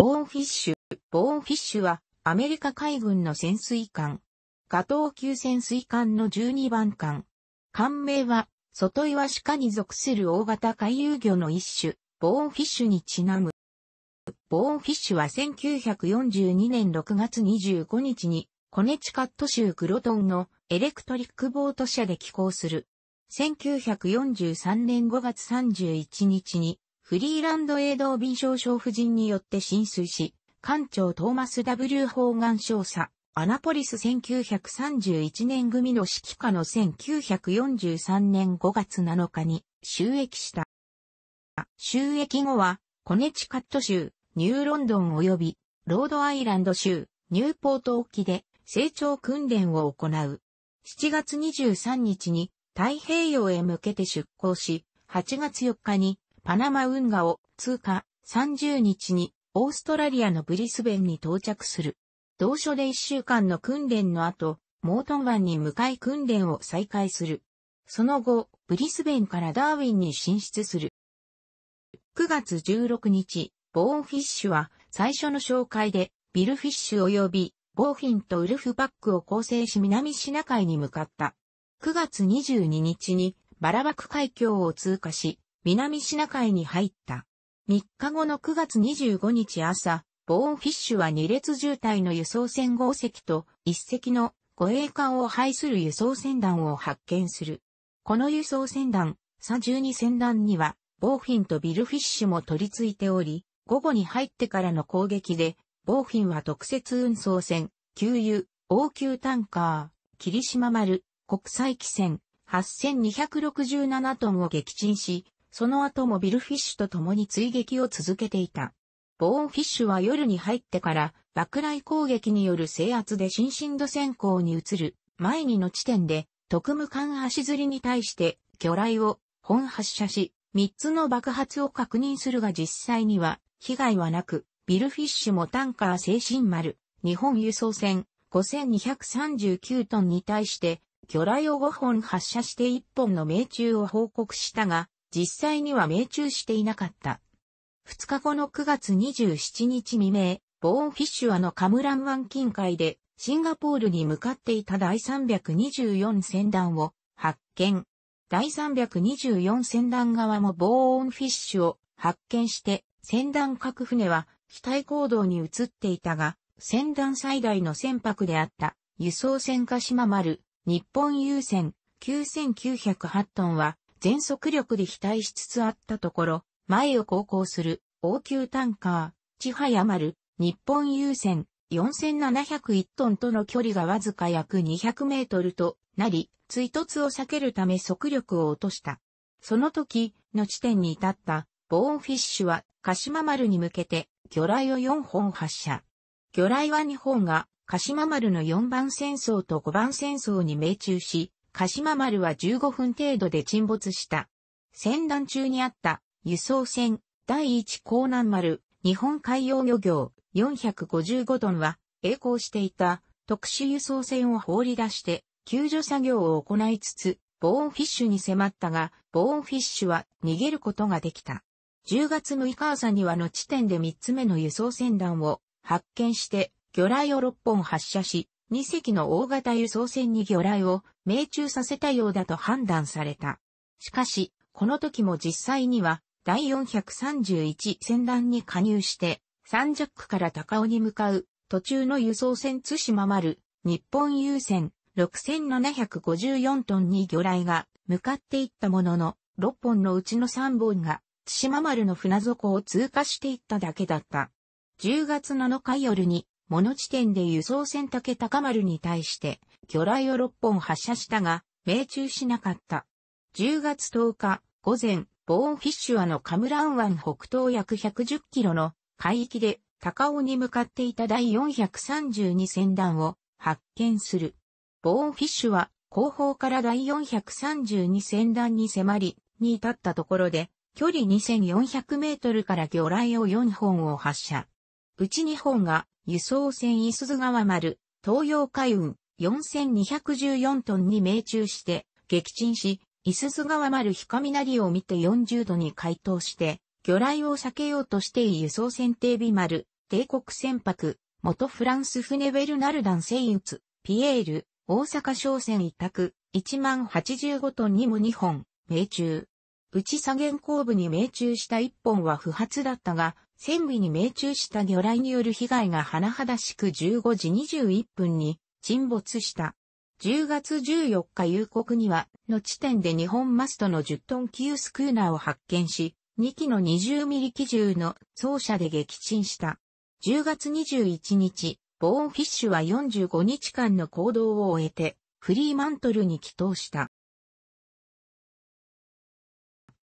ボーンフィッシュ。ボーンフィッシュはアメリカ海軍の潜水艦。ガトー級潜水艦の12番艦。艦名はソトイワシ科に属する大型回遊魚の一種、ボーンフィッシュにちなむ。ボーンフィッシュは1942年6月25日にコネチカット州グロトンのエレクトリックボート社で起工する。1943年5月31日にフリーランドエイド便少将夫人によって浸水し、艦長トーマス W. 砲丸少佐、アナポリス1931年組の指揮下の1943年5月7日に収益した。収益後は、コネチカット州、ニューロンドン及び、ロードアイランド州、ニューポート沖で成長訓練を行う。7月23日に太平洋へ向けて出港し、8月4日にパナマ運河を通過、30日にオーストラリアのブリスベンに到着する。同所で1週間の訓練の後、モートン湾に向かい訓練を再開する。その後、ブリスベンからダーウィンに進出する。9月16日、ボーンフィッシュは最初の紹介でビルフィッシュ及びボーフィンとウルフパックを構成し南シナ海に向かった。9月22日にバラバク海峡を通過し、南シナ海に入った。3日後の9月25日朝、ボーンフィッシュは2列渋滞の輸送船5隻と1隻の護衛艦を排する輸送船団を発見する。この輸送船団、左12船団には、ボーフィンとビルフィッシュも取り付いており、午後に入ってからの攻撃で、ボーフィンは特設運送船、給油、応急タンカー、霧島丸、国際汽船、8267トンを撃沈し、その後もビルフィッシュと共に追撃を続けていた。ボーンフィッシュは夜に入ってから爆雷攻撃による制圧で新進度線港に移る前にの地点で特務艦足釣りに対して魚雷を本発射し3つの爆発を確認するが実際には被害はなくビルフィッシュもタンカー精神丸日本輸送船5239トンに対して魚雷を5本発射して1本の命中を報告したが実際には命中していなかった。2日後の9月27日未明、ボーンフィッシュアのカムラン湾近海でシンガポールに向かっていた第324船団を発見。第324船団側もボーンフィッシュを発見して船団各船は機体行動に移っていたが、船団最大の船舶であった輸送船鹿島丸、日本優船9908トンは全速力で飛退しつつあったところ、前を航行する応急タンカー、千早丸、日本優先4701トンとの距離がわずか約200メートルとなり、追突を避けるため速力を落とした。その時の地点に至ったボーンフィッシュは鹿島丸に向けて魚雷を4本発射。魚雷は2本が鹿島丸の4番戦争と5番戦争に命中し、鹿島丸は15分程度で沈没した。戦乱中にあった輸送船、第一江南丸、日本海洋漁業455トンは、栄光していた特殊輸送船を放り出して、救助作業を行いつつ、ボーンフィッシュに迫ったが、ボーンフィッシュは逃げることができた。10月6日朝にはの地点で3つ目の輸送船団を発見して、魚雷を6本発射し、2隻の大型輸送船に魚雷を命中させたようだと判断された。しかし、この時も実際には第431船団に加入して、サンジャックから高尾に向かう途中の輸送船津島丸、日本優船6754トンに魚雷が向かっていったものの、6本のうちの3本が津島丸の船底を通過していっただけだった。10月7日夜に、モノ地点で輸送船竹高丸に対して、魚雷を6本発射したが、命中しなかった。10月10日、午前、ボーンフィッシュアのカムラン湾北東約110キロの海域で高尾に向かっていた第432船団を発見する。ボーンフィッシュは後方から第432船団に迫り、に至ったところで、距離2400メートルから魚雷を4本を発射。うち2本が輸送船伊豆川丸、東洋海運4214トンに命中して撃沈し、伊豆川丸日雷を見て40度に回答して、魚雷を避けようとして輸送船艇尾丸、帝国船舶、元フランス船ベルナルダンセイウツ、ピエール、大阪商船一択、1万85トンにも2本、命中。内左舷後部に命中した1本は不発だったが、船尾に命中した魚雷による被害が甚だしく15時21分に沈没した。10月14日夕刻には、の地点で日本マストの10トン級スクーナーを発見し、2機の20ミリ機銃の走者で撃沈した。10月21日、ボーンフィッシュは45日間の行動を終えて、フリーマントルに帰投した。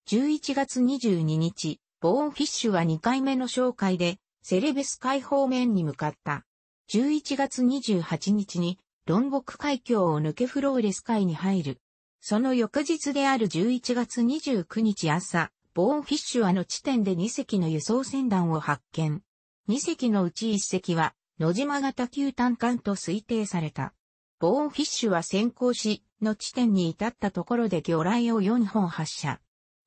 11月22日、ボーンフィッシュは2回目の紹介で、セレベス海方面に向かった。11月28日に、ロンボク海峡を抜けフローレス海に入る。その翌日である11月29日朝、ボーンフィッシュはの地点で2隻の輸送船団を発見。2隻のうち1隻は、野島型級単艦と推定された。ボーンフィッシュは先行し、の地点に至ったところで魚雷を4本発射。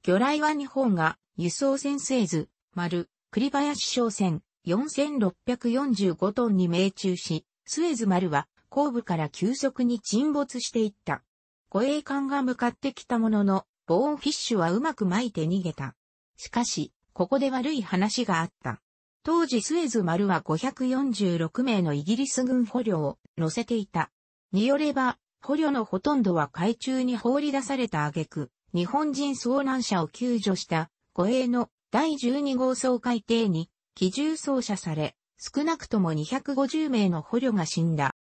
魚雷は2本が、輸送船製図、丸、栗林商船、4645トンに命中し、スエズ丸は、後部から急速に沈没していった。護衛艦が向かってきたものの、ボーンフィッシュはうまく巻いて逃げた。しかし、ここで悪い話があった。当時スエズ丸は546名のイギリス軍捕虜を乗せていた。によれば、捕虜のほとんどは海中に放り出された挙句、日本人遭難者を救助した護衛の第12号総海底に機銃操作され、少なくとも250名の捕虜が死んだ。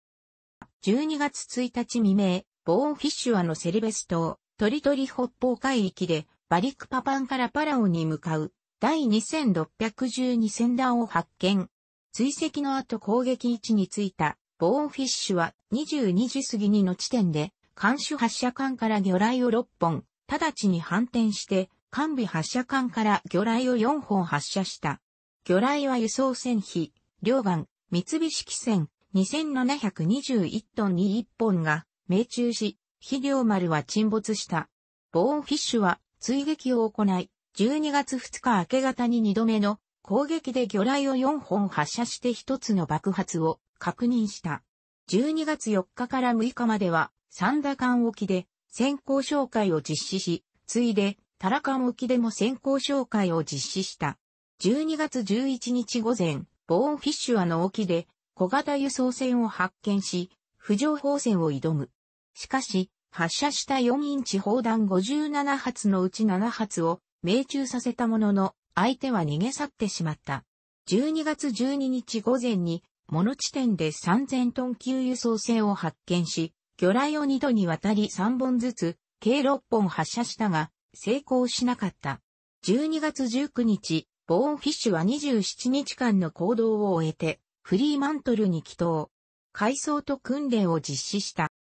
12月1日未明、ボーンフィッシュアのセリベス島、トリトリ北方海域で、バリクパパンからパラオに向かう第2612戦団を発見。追跡の後攻撃位置についた、ボーンフィッシュは22時過ぎにの地点で、艦首発射管から魚雷を6本、直ちに反転して、艦尾発射管から魚雷を4本発射した。魚雷は輸送船費、両岸、三菱汽船、2721トンに1本が命中し、肥料丸は沈没した。ボーンフィッシュは追撃を行い、12月2日明け方に2度目の攻撃で魚雷を4本発射して1つの爆発を確認した。12月4日から6日までは、三田間沖で先行紹介を実施し、ついで、タラカン沖でも先行紹介を実施した。12月11日午前、ボーンフィッシュアの沖で小型輸送船を発見し、浮上砲戦を挑む。しかし、発射した4インチ砲弾57発のうち7発を命中させたものの、相手は逃げ去ってしまった。12月12日午前に、モノ地点で3000トン級輸送船を発見し、魚雷を2度にわたり3本ずつ、計6本発射したが、成功しなかった。12月19日、ボーンフィッシュは27日間の行動を終えて、フリーマントルに帰島。改装と訓練を実施した。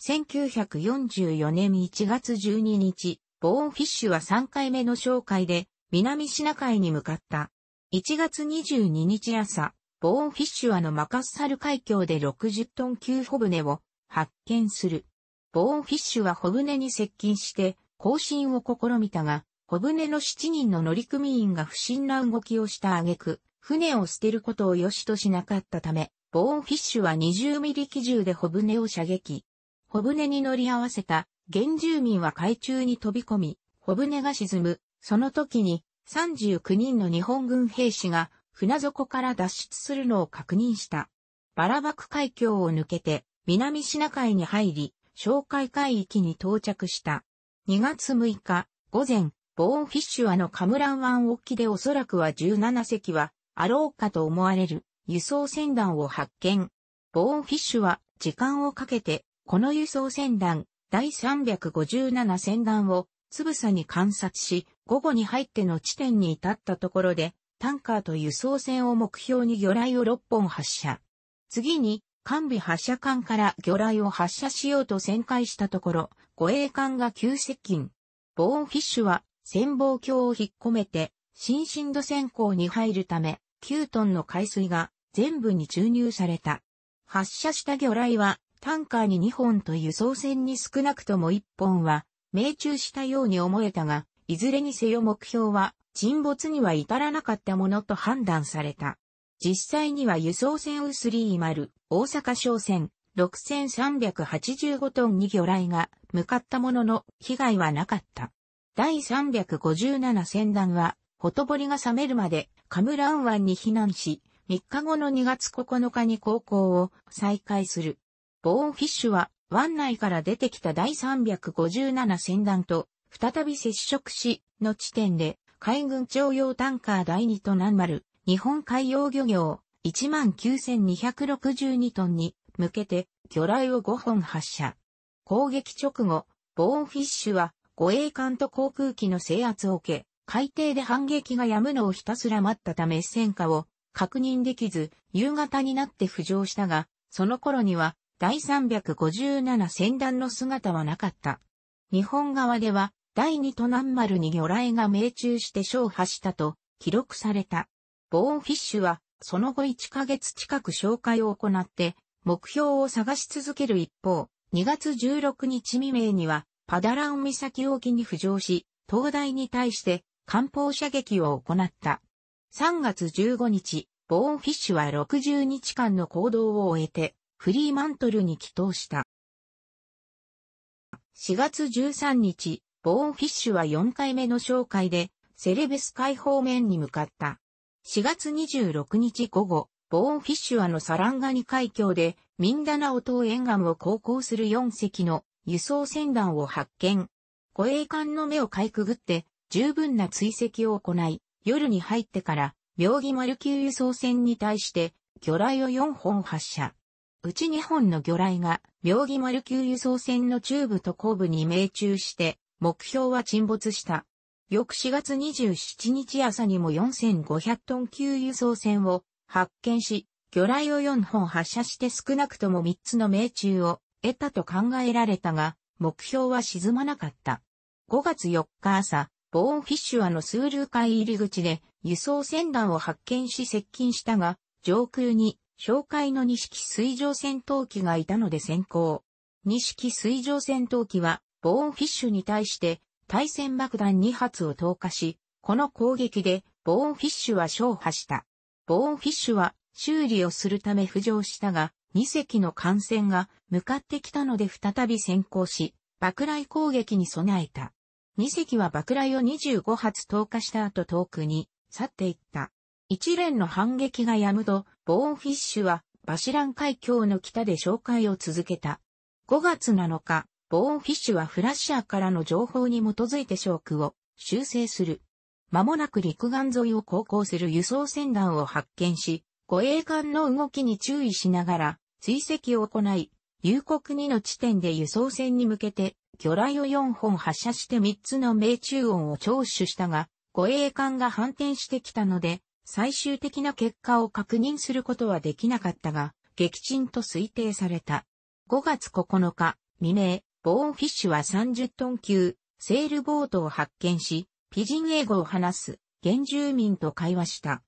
1944年1月12日、ボーンフィッシュは3回目の紹介で南シナ海に向かった。1月22日朝、ボーンフィッシュはのマカッサル海峡で60トン級帆船を発見する。ボーンフィッシュは帆船に接近して更新を試みたが、帆船の7人の乗組員が不審な動きをした挙句、船を捨てることを良しとしなかったため、ボーンフィッシュは20ミリ機銃で帆船を射撃。帆船に乗り合わせた原住民は海中に飛び込み、帆船が沈む。その時に39人の日本軍兵士が船底から脱出するのを確認した。バラバク海峡を抜けて南シナ海に入り、哨戒海域に到着した。2月6日午前、ボーンフィッシュアのカムラン湾沖でおそらくは17隻はあろうかと思われる輸送船団を発見。ボーンフィッシュは時間をかけてこの輸送船団第357船団をつぶさに観察し、午後に入っての地点に至ったところで、タンカーと輸送船を目標に魚雷を6本発射。次に、艦尾発射艦から魚雷を発射しようと旋回したところ、護衛艦が急接近。ボーンフィッシュは潜望鏡を引っ込めて、新深度潜航に入るため、9トンの海水が全部に注入された。発射した魚雷はタンカーに2本と輸送船に少なくとも1本は命中したように思えたが、いずれにせよ目標は沈没には至らなかったものと判断された。実際には輸送船ウスリー丸、大阪商船、6385トンに魚雷が向かったものの被害はなかった。第357船団は、ほとぼりが冷めるまでカムラン湾に避難し、3日後の2月9日に航行を再開する。ボーンフィッシュは湾内から出てきた第357船団と再び接触し、の地点で海軍徴用タンカー第2と南丸、日本海洋漁業19,262トンに向けて魚雷を5本発射。攻撃直後、ボーンフィッシュは護衛艦と航空機の制圧を受け、海底で反撃が止むのをひたすら待ったため戦果を確認できず、夕方になって浮上したが、その頃には第357戦団の姿はなかった。日本側では第2都南丸に魚雷が命中して消破したと記録された。ボーンフィッシュはその後1ヶ月近く紹介を行って目標を探し続ける一方、2月16日未明にはパダラン岬沖に浮上し、東大に対して艦砲射撃を行った。3月15日、ボーンフィッシュは60日間の行動を終えて、フリーマントルに帰投した。4月13日、ボーンフィッシュは4回目の紹介で、セレベス海方面に向かった。4月26日午後、ボーンフィッシュはのサランガニ海峡で、ミンダナオ島沿岸を航行する4隻の輸送船団を発見。護衛艦の目をかいくぐって十分な追跡を行い、夜に入ってから妙義丸級輸送船に対して魚雷を4本発射。うち2本の魚雷が妙義丸級輸送船の中部と後部に命中して目標は沈没した。翌4月27日朝にも4500トン級輸送船を発見し、魚雷を4本発射して少なくとも3つの命中を得たと考えられたが、目標は沈まなかった。5月4日朝、ボーンフィッシュアのスールー海入り口で輸送船団を発見し接近したが、上空に紹介の錦水上戦闘機がいたので先行。錦水上戦闘機は、ボーンフィッシュに対して対戦爆弾2発を投下し、この攻撃でボーンフィッシュは消破した。ボーンフィッシュは修理をするため浮上したが、2隻の艦船が向かってきたので再び先行し、爆雷攻撃に備えた。2隻は爆雷を25発投下した後遠くに去っていった。一連の反撃が止むと、ボーンフィッシュはバシラン海峡の北で紹介を続けた。5月7日、ボーンフィッシュはフラッシャーからの情報に基づいてショークを修正する。間もなく陸岸沿いを航行する輸送船団を発見し、護衛艦の動きに注意しながら追跡を行い、夕刻2の地点で輸送船に向けて魚雷を4本発射して3つの命中音を聴取したが、護衛艦が反転してきたので、最終的な結果を確認することはできなかったが、撃沈と推定された。5月9日、未明、ボーンフィッシュは30トン級、セールボートを発見し、ピジン英語を話す原住民と会話した。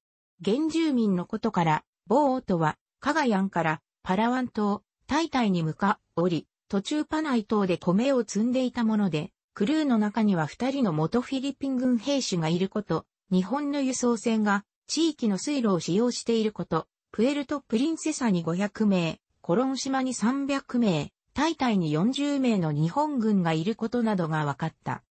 原住民のことから、ボートはカガヤンからパラワン島、タイタイに向か、おり、途中パナイ島で米を積んでいたもので、クルーの中には二人の元フィリピン軍兵士がいること、日本の輸送船が地域の水路を使用していること、プエルト・プリンセサに500名、コロン島に300名、タイタイに40名の日本軍がいることなどが分かった。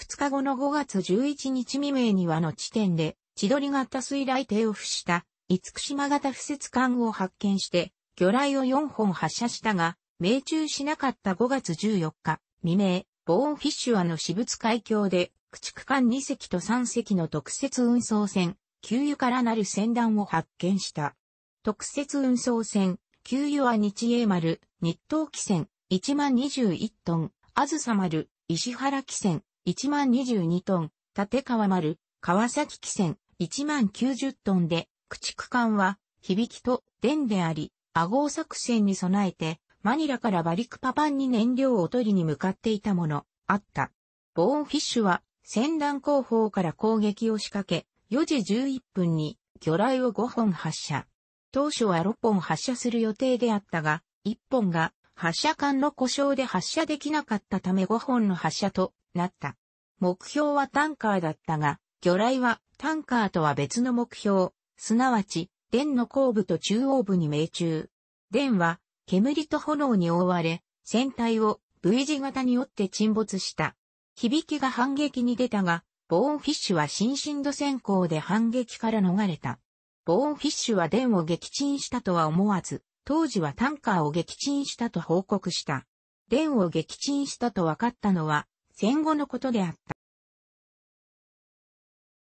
二日後の5月11日未明にはの地点で、千鳥型水雷艇を付した五島型不設艦を発見して、魚雷を4本発射したが、命中しなかった5月14日、未明、ボーンフィッシュアの私物海峡で、駆逐艦2隻と3隻の特設運送船、給油からなる船団を発見した。特設運送船、給油は日英丸、日東汽船、1万21トン、あずさ丸、石原汽船、1万22トン、立川丸、川崎汽船、1万90トンで、駆逐艦は、響きと電であり、アゴ作戦に備えて、マニラからバリクパパンに燃料を取りに向かっていたもの、あった。ボーンフィッシュは、船団後方から攻撃を仕掛け、4時11分に魚雷を5本発射。当初は6本発射する予定であったが、1本が発射管の故障で発射できなかったため5本の発射となった。目標はタンカーだったが、魚雷はタンカーとは別の目標、すなわち電の後部と中央部に命中。電は煙と炎に覆われ、船体を V 字型によって沈没した。響きが反撃に出たが、ボーンフィッシュは新進度先行で反撃から逃れた。ボーンフィッシュは電を撃沈したとは思わず、当時はタンカーを撃沈したと報告した。電を撃沈したと分かったのは戦後のことであっ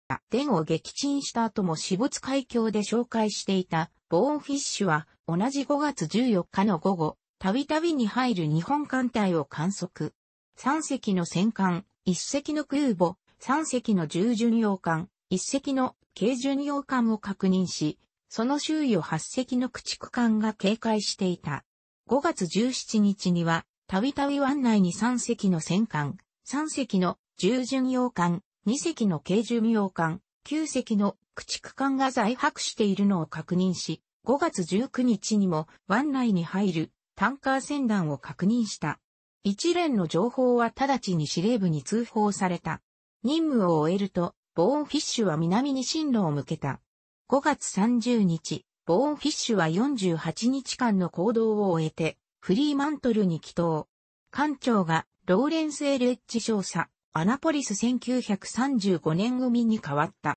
た。電を撃沈した後も死没海峡で紹介していたボーンフィッシュは同じ5月14日の午後、たびたびに入る日本艦隊を観測。3隻の戦艦、1隻の空母、3隻の重巡洋艦、1隻の軽巡洋艦を確認し、その周囲を8隻の駆逐艦が警戒していた。5月17日には、たびたび湾内に3隻の戦艦、3隻の重巡洋艦、2隻の軽巡洋艦、9隻の駆逐艦が在泊しているのを確認し、5月19日にも湾内に入るタンカー船団を確認した。一連の情報は直ちに司令部に通報された。任務を終えると、ボーンフィッシュは南に進路を向けた。5月30日、ボーンフィッシュは48日間の行動を終えて、フリーマントルに帰島。艦長がローレンス・エルエッジ少佐、アナポリス1935年組に変わった。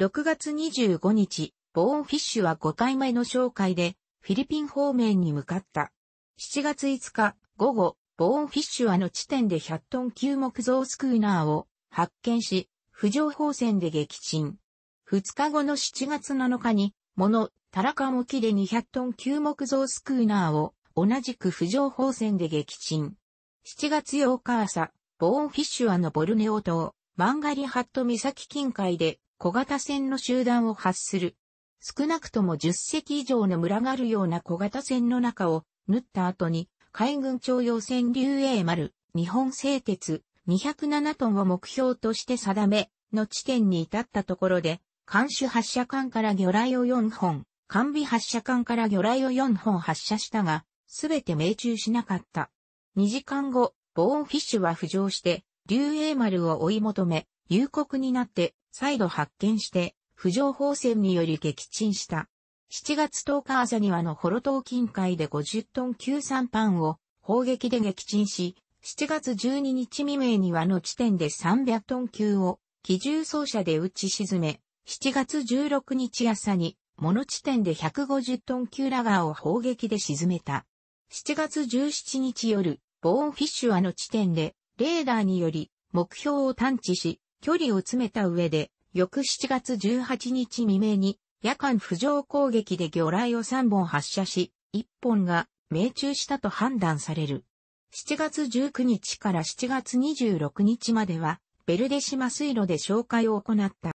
6月25日、ボーンフィッシュは5回目の紹介でフィリピン方面に向かった。7月5日午後、ボーンフィッシュはの地点で100トン級木造スクーナーを発見し、浮上砲戦で撃沈。2日後の7月7日に、モノ、タラカン沖で200トン級木造スクーナーを同じく浮上砲戦で撃沈。7月8日朝、ボーンフィッシュアのボルネオ島、マンガリハット岬近海で小型船の集団を発する。少なくとも10隻以上の群がるような小型船の中を縫った後に海軍徴用船竜英丸、日本製鉄207トンを目標として定めの地点に至ったところで、艦首発射艦から魚雷を4本、艦尾発射艦から魚雷を4本発射したが、すべて命中しなかった。2時間後、ボーンフィッシュは浮上して、竜英丸を追い求め、夕刻になって再度発見して、浮上砲戦により撃沈した。7月10日朝にはのホロ島近海で50トン級3パンを砲撃で撃沈し、7月12日未明にはの地点で300トン級を機銃走者で撃ち沈め、7月16日朝に、モノ地点で150トン級ラガーを砲撃で沈めた。7月17日夜、ボーンフィッシュアの地点で、レーダーにより、目標を探知し、距離を詰めた上で、翌7月18日未明に、夜間浮上攻撃で魚雷を3本発射し、1本が命中したと判断される。7月19日から7月26日までは、ベルデシマ水路で紹介を行った。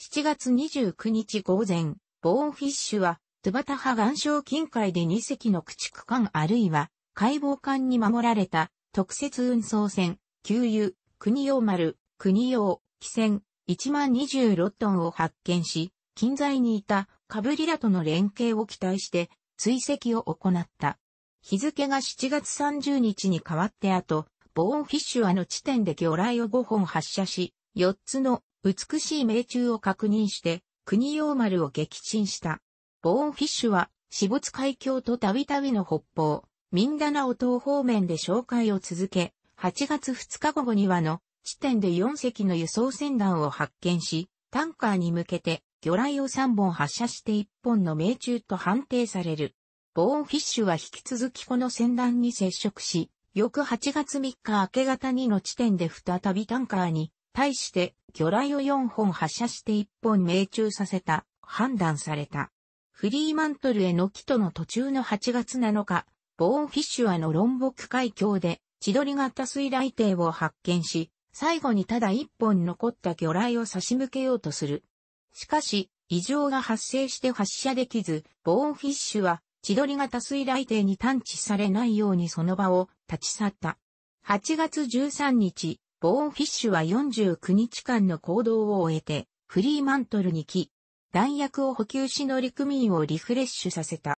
7月29日午前、ボーンフィッシュはトゥバタハ岩礁近海で2隻の駆逐艦あるいは解剖艦に守られた特設運送船、給油、国用丸、国用、汽船、1万26トンを発見し、近在にいたカブリラとの連携を期待して追跡を行った。日付が7月30日に変わって後、ボーンフィッシュアの地点で魚雷を5本発射し、4つの美しい命中を確認して、国用丸を撃沈した。ボーンフィッシュは、死没海峡とたびたびの北方、ミンダナオ島方面で紹介を続け、8月2日午後にはの地点で4隻の輸送船団を発見し、タンカーに向けて魚雷を3本発射して1本の命中と判定される。ボーンフィッシュは引き続きこの船団に接触し、翌8月3日明け方2の地点で再びタンカーに対して魚雷を4本発射して1本命中させた、判断された。フリーマントルへの帰途の途中の8月7日、ボーンフィッシュはのロンボク海峡で千鳥型水雷艇を発見し、最後にただ一本残った魚雷を差し向けようとする。しかし、異常が発生して発射できず、ボーンフィッシュは千鳥型水雷艇に探知されないようにその場を立ち去った。8月13日、ボーンフィッシュは49日間の行動を終えて、フリーマントルに来、弾薬を補給し乗組員をリフレッシュさせた。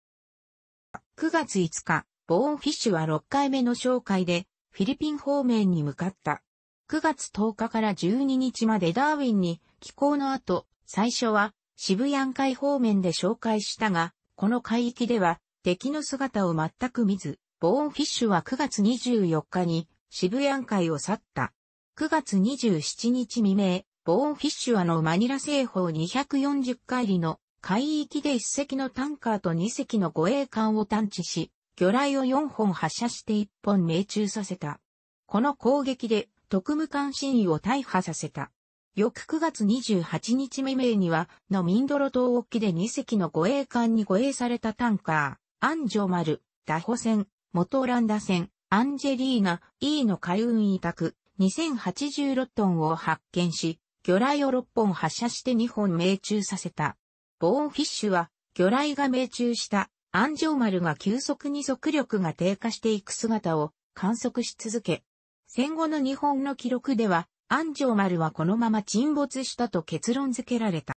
9月5日、ボーンフィッシュは6回目の紹介で、フィリピン方面に向かった。9月10日から12日までダーウィンに寄港の後、最初は渋谷海方面で紹介したが、この海域では敵の姿を全く見ず、ボーンフィッシュは9月24日に渋谷海を去った。9月27日未明、ボーンフィッシュはのマニラ西方240海里の海域で1隻のタンカーと2隻の護衛艦を探知し、魚雷を4本発射して1本命中させた。この攻撃で特務艦真意を大破させた。翌9月28日未明には、のミンドロ島沖で2隻の護衛艦に護衛されたタンカー、アンジョマル、ダホ船、モトランダ船、アンジェリーナ、E の海運委託、2086トンを発見し、魚雷を6本発射して2本命中させた。ボーンフィッシュは、魚雷が命中したアンジョーマルが急速に速力が低下していく姿を観測し続け、戦後の日本の記録では、アンジョーマルはこのまま沈没したと結論付けられた。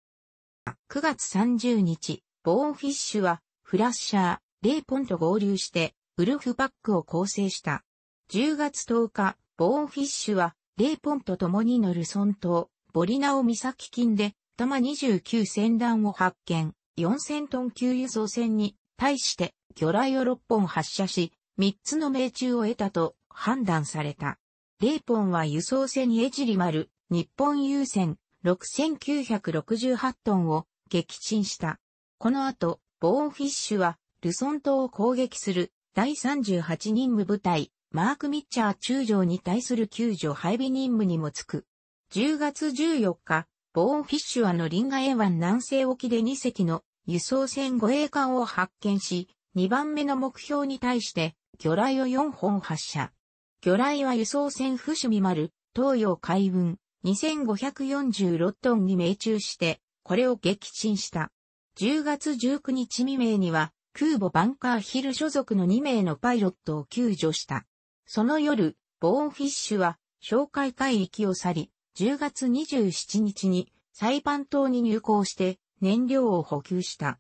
9月30日、ボーンフィッシュは、フラッシャー、レイポンと合流して、ウルフパックを構成した。10月10日、ボーンフィッシュは、レイポンと共に乗る村島、ボリナオ岬近で、弾29戦弾を発見、4000トン級輸送船に対して魚雷を6本発射し、3つの命中を得たと判断された。レイポンは輸送船エジリ丸、日本郵船6968トンを撃沈した。この後、ボーンフィッシュはルソン島を攻撃する第38任務部隊、マーク・ミッチャー中将に対する救助配備任務にもつく。10月14日、ボーンフィッシュはのリンガエ湾南西沖で2隻の輸送船護衛艦を発見し、2番目の目標に対して魚雷を4本発射。魚雷は輸送船伏見丸、東洋海運2546トンに命中して、これを撃沈した。10月19日未明には空母バンカーヒル所属の2名のパイロットを救助した。その夜、ボーンフィッシュは哨戒海域を去り、10月27日にサイパン島に入港して燃料を補給した。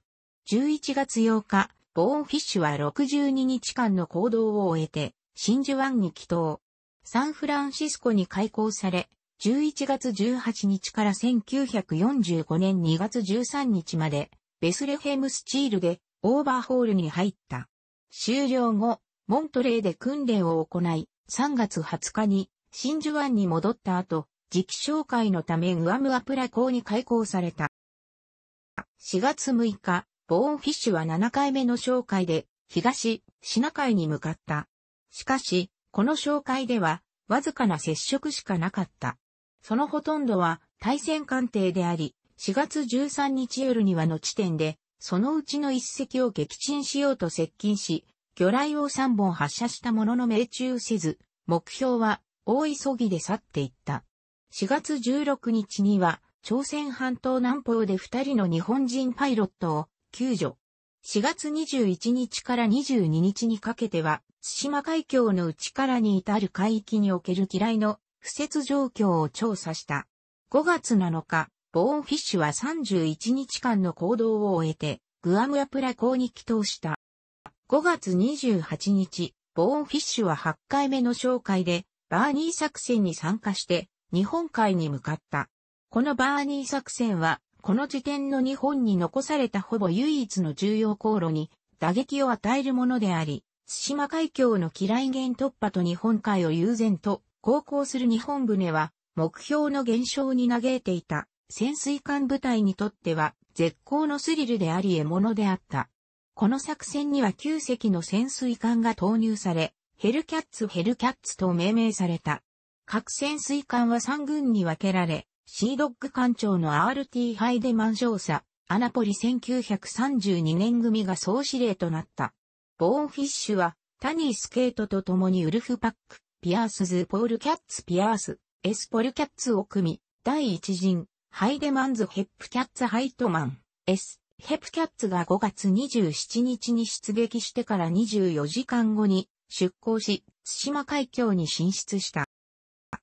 11月8日、ボーンフィッシュは62日間の行動を終えて、真珠湾に帰島。サンフランシスコに開港され、11月18日から1945年2月13日まで、ベスレヘムスチールでオーバーホールに入った。終了後、モントレーで訓練を行い、3月20日に真珠湾に戻った後、時期紹介のためグアムアプラ港に開港された。4月6日、ボーンフィッシュは7回目の紹介で、東、シナ海に向かった。しかし、この紹介では、わずかな接触しかなかった。そのほとんどは、対戦艦艇であり、4月13日夜にはの地点で、そのうちの一隻を撃沈しようと接近し、魚雷を3本発射したものの命中せず、目標は大急ぎで去っていった。4月16日には、朝鮮半島南方で2人の日本人パイロットを救助。4月21日から22日にかけては、対馬海峡の内からに至る海域における機雷の不設状況を調査した。5月7日、ボーンフィッシュは31日間の行動を終えて、グアムアプラ港に帰島した。5月28日、ボーンフィッシュは8回目の紹介で、バーニー作戦に参加して、日本海に向かった。このバーニー作戦は、この時点の日本に残されたほぼ唯一の重要航路に打撃を与えるものであり、対馬海峡の機雷源突破と日本海を悠然と航行する日本船は目標の減少に嘆いていた潜水艦部隊にとっては絶好のスリルであり獲物であった。この作戦には9隻の潜水艦が投入され、ヘルキャッツヘルキャッツと命名された。各潜水艦は3群に分けられ、シードッグ艦長の RT ハイデマン少佐、アナポリス1932年組が総司令となった。ボーンフィッシュは、タニー、スケートと共にウルフパック、ピアースズポールキャッツ Pierce's Polecats を組み、第一陣、ハイデマンズヘップキャッツハイトマン、S、ヘップキャッツが5月27日に出撃してから24時間後に出港し、対馬海峡に進出した。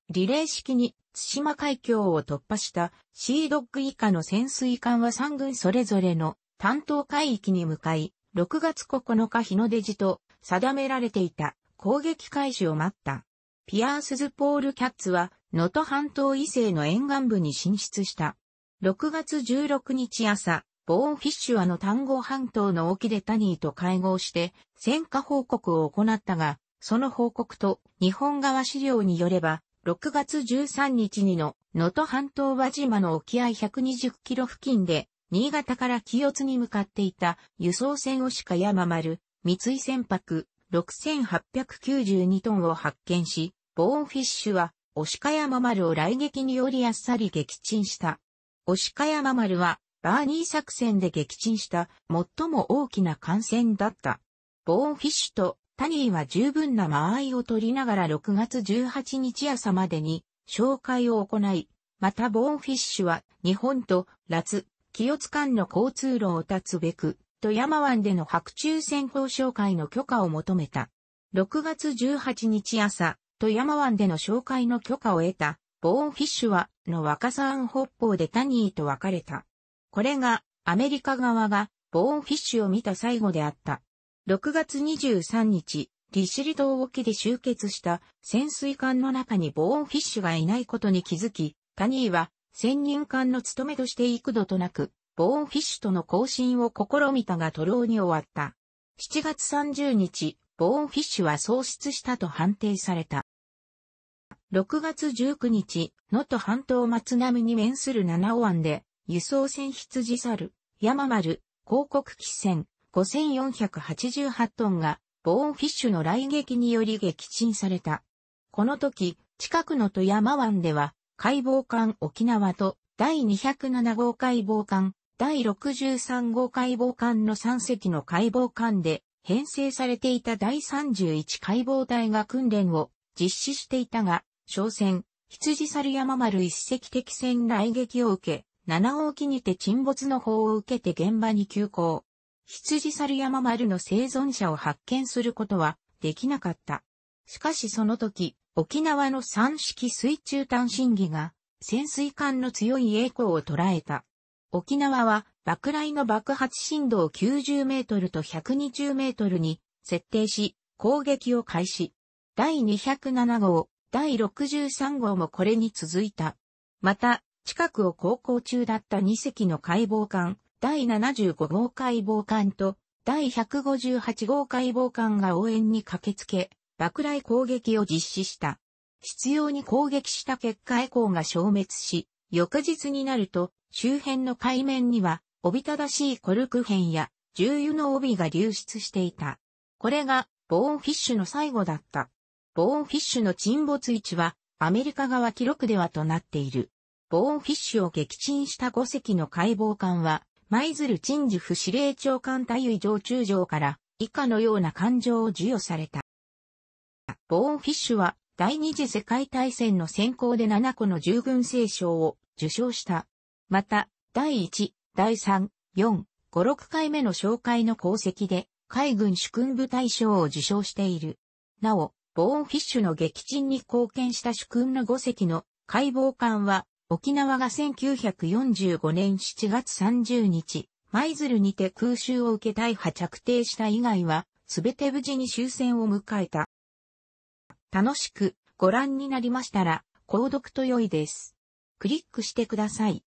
リレー式に対馬海峡を突破したシードッグ以下の潜水艦は3軍それぞれの担当海域に向かい、6月9日日の出時と定められていた攻撃開始を待った。ピアースズ・ポール・キャッツは能登半島以西の沿岸部に進出した。6月16日朝、ボーンフィッシュはの単語半島の沖でタニーと会合して戦果報告を行ったが、その報告と日本側資料によれば、6月13日にの能登半島輪島の沖合120キロ付近で、新潟から清津に向かっていた輸送船押鹿山丸、三井船舶6892トンを発見し、ボーンフィッシュは、押鹿山丸を来撃によりあっさり撃沈した。押鹿山丸は、バーニー作戦で撃沈した最も大きな艦船だった。ボーンフィッシュとタニーは十分な間合いを取りながら6月18日朝までに紹介を行い、またボーンフィッシュは日本とラツ、清津間の交通路を断つべく、富山湾での白昼船交渉会の許可を求めた。6月18日朝、富山湾での紹介の許可を得た、ボーンフィッシュは、の若狭湾北方でタニーと別れた。これが、アメリカ側が、ボーンフィッシュを見た最後であった。6月23日、利尻島沖で集結した潜水艦の中にボーンフィッシュがいないことに気づき、タニーは潜入艦の務めとして幾度となく、ボーンフィッシュとの交信を試みたが徒労に終わった。7月30日、ボーンフィッシュは喪失したと判定された。6月19日、能登半島松並に面する七尾湾で、輸送船羊猿、山丸、広告機船、5488トンが、ボーンフィッシュの来撃により撃沈された。この時、近くの富山湾では、解剖艦沖縄と第207号解剖艦、第63号解剖艦の3隻の解剖艦で編成されていた第31解剖隊が訓練を実施していたが、商船、羊猿山丸一隻敵戦来撃を受け、七号機にて沈没の方を受けて現場に急行。羊猿山丸の生存者を発見することはできなかった。しかしその時、沖縄の三式水中単身機が潜水艦の強い栄光を捉えた。沖縄は爆雷の爆発振動90メートルと120メートルに設定し攻撃を開始。第207号、第63号もこれに続いた。また、近くを航行中だった2隻の解剖艦、第75号解剖艦と第158号解剖艦が応援に駆けつけ、爆雷攻撃を実施した。必要に攻撃した結果エコーが消滅し、翌日になると周辺の海面にはおびただしいコルク片や重油の帯が流出していた。これがボーンフィッシュの最後だった。ボーンフィッシュの沈没位置はアメリカ側記録ではとなっている。ボーンフィッシュを撃沈した5隻の解剖艦は、舞鶴鎮守府司令長官隊尉上中将から以下のような感情を授与された。ボーンフィッシュは第二次世界大戦の先行で7個の従軍聖賞を受賞した。また、第1、第3、4、5、6回目の紹介の功績で海軍主君部大賞を受賞している。なお、ボーンフィッシュの撃沈に貢献した主君の5隻の解剖艦は沖縄が1945年7月30日、舞鶴にて空襲を受け大破着底した以外は、すべて無事に終戦を迎えた。楽しくご覧になりましたら、購読と良いです。クリックしてください。